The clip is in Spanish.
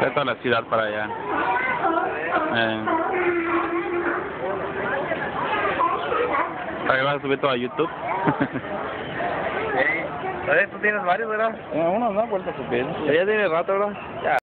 Está toda la ciudad para allá. Eh. ¿Para que vas a subir todo a YouTube? ¿Sabes? Tú tienes varios, ¿verdad? Eh, Uno no vuelto a subir. Ya tiene rato, ¿verdad? Ya,